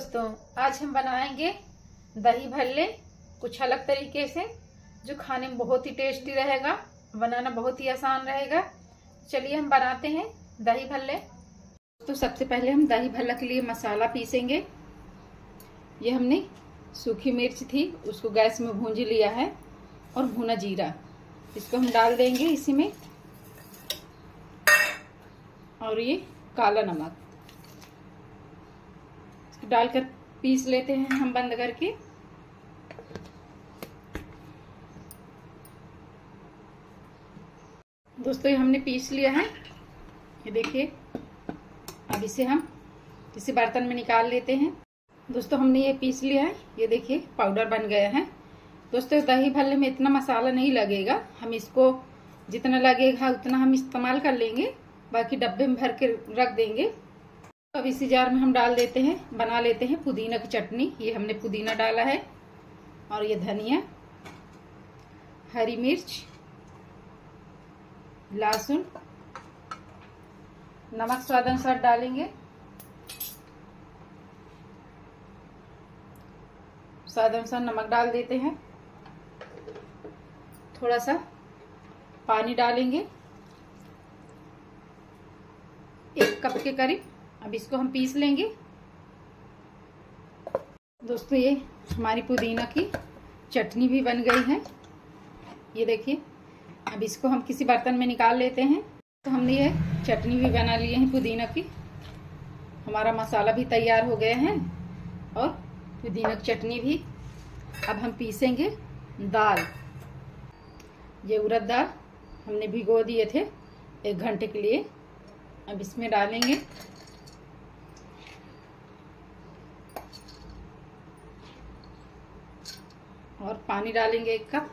दोस्तों, आज हम बनाएँगे दही भल्ले कुछ अलग तरीके से, जो खाने में बहुत ही टेस्टी रहेगा, बनाना बहुत ही आसान रहेगा। चलिए हम बनाते हैं दही भल्ले। तो सबसे पहले हम दही भल्ला के लिए मसाला पीसेंगे। ये हमने सूखी मिर्च थी, उसको गैस में भूंज लिया है, और भुना जीरा। इसको हम डाल देंगे इसी में। और ये काला नमक। डालकर पीस लेते हैं हम बंद करके। दोस्तों, ये हमने पीस लिया है। ये देखिए, अब इसे हम किसी बर्तन में निकाल लेते हैं। दोस्तों, हमने ये पीस लिया है। ये देखिए, पाउडर बन गया है। दोस्तों दही भल्ले में इतना मसाला नहीं लगेगा। हम इसको जितना लगेगा, उतना हम इस्तेमाल कर लेंगे। बाकी डब्बे में भर के रख देंगे। अब इसी जार में हम डाल देते हैं, बना लेते हैं पुदीना की चटनी। ये हमने पुदीना डाला है और ये धनिया, हरी मिर्च, लहसुन, नमक स्वाद अनुसार डालेंगे। स्वाद अनुसार नमक डाल देते हैं। थोड़ा सा पानी डालेंगे। एक कप के करीब। अब इसको हम पीस लेंगे। दोस्तों, ये हमारी पुदीना की चटनी भी बन गई है। ये देखिए, अब इसको हम किसी बर्तन में निकाल लेते हैं। तो हमने ये चटनी भी बना ली है पुदीना की। हमारा मसाला भी तैयार हो गया है और पुदीना की चटनी भी। अब हम पीसेंगे दाल। ये उड़द दाल हमने भिगो दिए थे एक घंटे के लिए। अब इसमें डालेंगे और पानी डालेंगे एक कप।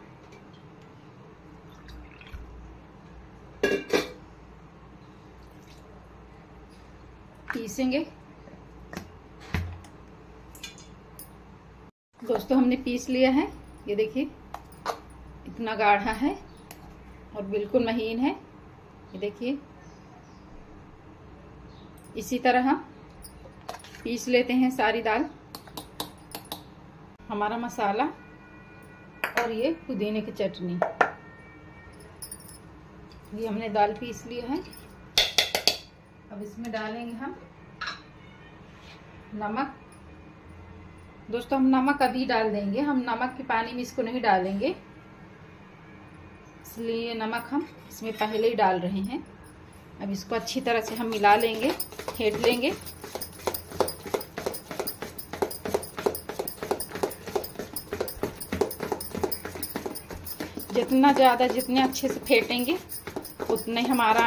पीसेंगे। दोस्तों, हमने पीस लिया है। ये देखिए, इतना गाढ़ा है और बिल्कुल महीन है। ये देखिए, इसी तरह हम पीस लेते हैं सारी दाल। हमारा मसाला और ये पुदीने की चटनी। ये हमने दाल पीस लिया है। अब इसमें डालेंगे हम नमक। दोस्तों, हम नमक अभी डाल देंगे। हम नमक के पानी में इसको नहीं डालेंगे। इसलिए नमक हम इसमें पहले ही डाल रहे हैं। अब इसको अच्छी तरह से हम मिला लेंगे, फेंट लेंगे। जितना ज़्यादा जितने अच्छे से फेंटेंगे, उतने हमारा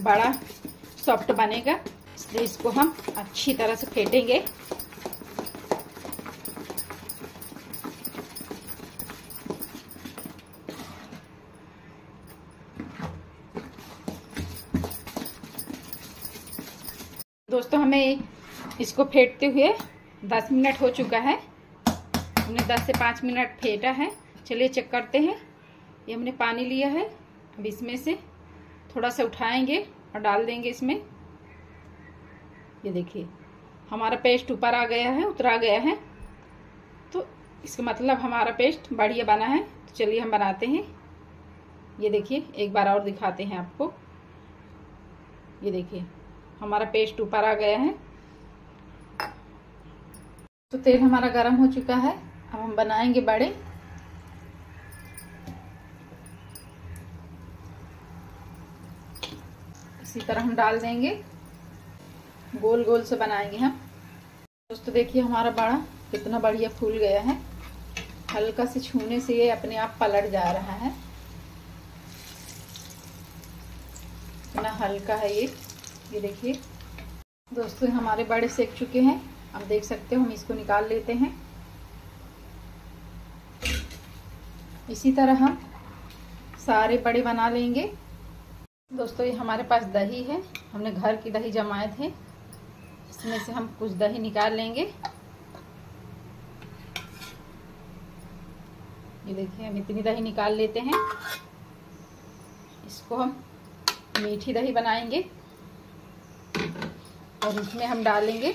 बड़ा सॉफ्ट बनेगा। इसलिए इसको हम अच्छी तरह से फेंटेंगे। दोस्तों, हमें इसको फेंटते हुए 10 मिनट हो चुका है। हमने 10 से 5 मिनट फेंटा है। चलिए चेक करते हैं। ये हमने पानी लिया है। अब इसमें से थोड़ा सा उठाएँगे और डाल देंगे इसमें। ये देखिए, हमारा पेस्ट ऊपर आ गया है, उतरा गया है। तो इसका मतलब हमारा पेस्ट बढ़िया बना है। तो चलिए हम बनाते हैं। ये देखिए, एक बार और दिखाते हैं आपको। ये देखिए, हमारा पेस्ट ऊपर आ गया है। तो तेल हमारा गर्म हो चुका है। अब हम बनाएँगे बड़े। इसी तरह हम डाल देंगे। गोल गोल से बनाएँगे हम। दोस्तों, देखिए हमारा बड़ा कितना बढ़िया फूल गया है। हल्का से छूने से ये अपने आप पलट जा रहा है। इतना हल्का है ये। ये देखिए। दोस्तों, हमारे बड़े सेक चुके हैं। अब देख सकते हो, हम इसको निकाल लेते हैं। इसी तरह हम सारे बड़े बना लेंगे। दोस्तों, ये हमारे पास दही है। हमने घर की दही जमाए थे। इसमें से हम कुछ दही निकाल लेंगे। ये देखिए, हम इतनी दही निकाल लेते हैं। इसको हम मीठी दही बनाएँगे और इसमें हम डालेंगे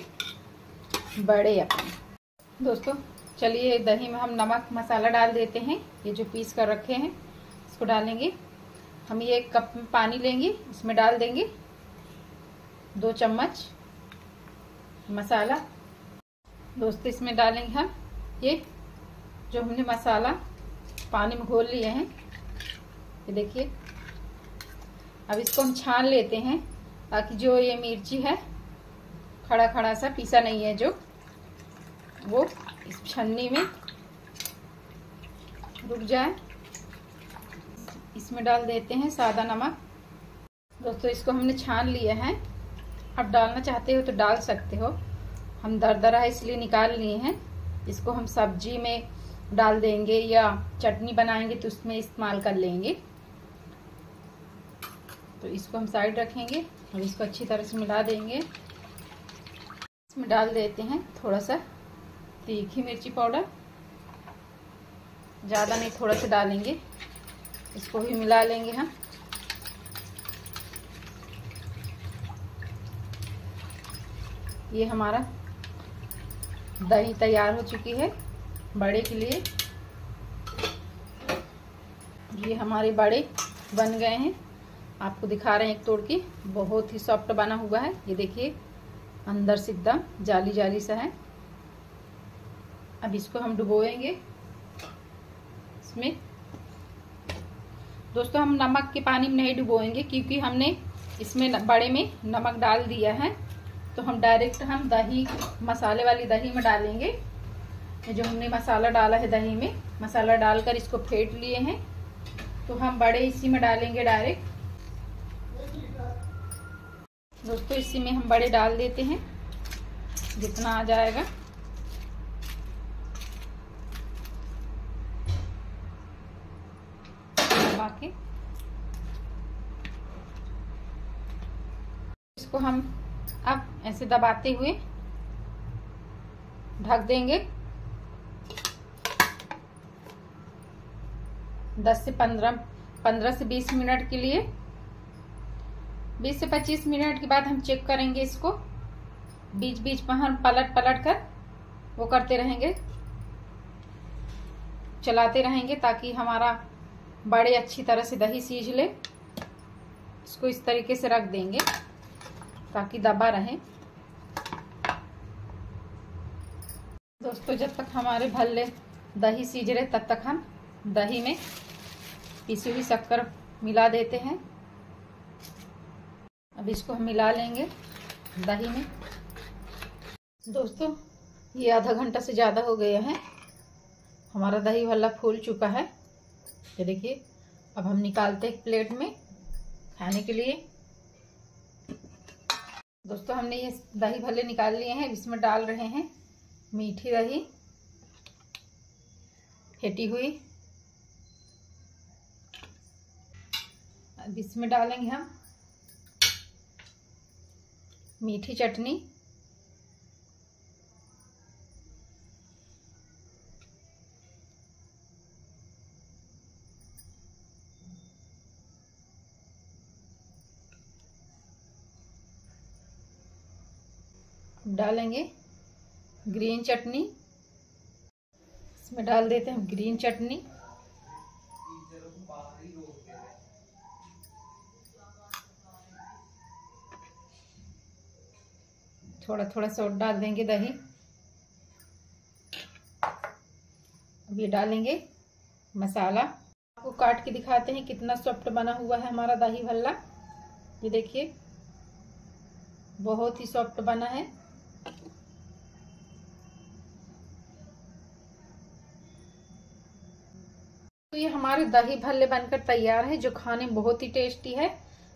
बड़े अपने दोस्तों, चलिए दही में हम नमक मसाला डाल देते हैं। ये जो पीस कर रखे हैं, इसको डालेंगे। हम ये एक कप में पानी लेंगे, इसमें डाल देंगे। दो चम्मच मसाला। दोस्तों, इसमें डालेंगे हम ये जो हमने मसाला पानी में घोल लिए हैं। ये देखिए। अब इसको हम छान लेते हैं ताकि जो ये मिर्ची है खड़ा खड़ा सा पीसा नहीं है जो, वो इस छन्नी में रुक जाए। इसमें डाल देते हैं सादा नमक। दोस्तों, इसको हमने छान लिया है। अब डालना चाहते हो तो डाल सकते हो। हम दरदरा इसलिए निकाल लिए हैं। इसको हम सब्ज़ी में डाल देंगे या चटनी बनाएँगे तो उसमें इस्तेमाल कर लेंगे। तो इसको हम साइड रखेंगे और इसको अच्छी तरह से मिला देंगे। इसमें डाल देते हैं थोड़ा सा तीखी मिर्ची पाउडर। ज़्यादा नहीं, थोड़ा सा डालेंगे। इसको भी मिला लेंगे हम। ये हमारा दही तैयार हो चुकी है बड़े के लिए। ये हमारे बड़े बन गए हैं। आपको दिखा रहे हैं एक तोड़ के। बहुत ही सॉफ्ट बना हुआ है। ये देखिए, अंदर से एकदम जाली जाली सा है। अब इसको हम डुबोएँगे। इसमें दोस्तों, हम नमक के पानी में नहीं डुबोएँगे क्योंकि हमने इसमें बड़े में नमक डाल दिया है। तो हम डायरेक्ट हम दही, मसाले वाली दही में डालेंगे। जो हमने मसाला डाला है दही में, मसाला डालकर इसको फेंट लिए हैं। तो हम बड़े इसी में डालेंगे डायरेक्ट। दोस्तों, इसी में हम बड़े डाल देते हैं, जितना आ जाएगा बाकी इसको हम अब ऐसे दबाते हुए ढक देंगे। 10 से 15 15 से 20 मिनट के लिए। 20 से 25 मिनट के बाद हम चेक करेंगे इसको। बीच बीच में हम पलट पलट कर वो करते रहेंगे। चलाते रहेंगे ताकि हमारा बड़े अच्छी तरह से दही सीझ ले। इसको इस तरीके से रख देंगे। ताकि दबा रहे। दोस्तों, जब तक हमारे भल्ले दही सीज रहे तब तक हम दही में पिसी हुई शक्कर मिला देते हैं। अब इसको हम मिला लेंगे दही में। दोस्तों, ये आधा घंटा से ज़्यादा हो गया है। हमारा दही भल्ला फूल चुका है। ये देखिए, अब हम निकालते हैं प्लेट में खाने के लिए। दोस्तों, हमने ये दही भले निकाल लिए हैं इसमें डाल रहे हैं मीठी दही। फेटी हुई। अब इसमें डालेंगे हम मीठी चटनी। डालेंगे ग्रीन चटनी। इसमें डाल देते हैं ग्रीन चटनी। थोड़ा थोड़ा सॉल्ट डाल देंगे दही। अब ये डालेंगे मसाला। आपको काट के दिखाते हैं कितना सॉफ्ट बना हुआ है हमारा दही भल्ला। ये देखिए, बहुत ही सॉफ्ट बना है। तो ये हमारे दही भल्ले बनकर तैयार है, जो खाने में बहुत ही टेस्टी है,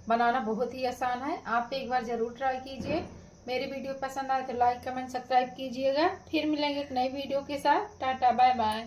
बनाना बहुत ही आसान है। आप एक बार ज़रूर ट्राई कीजिए। मेरी वीडियो पसंद आए तो लाइक कमेंट सब्सक्राइब कीजिएगा। फिर मिलेंगे एक नई वीडियो के साथ। Tata bye bye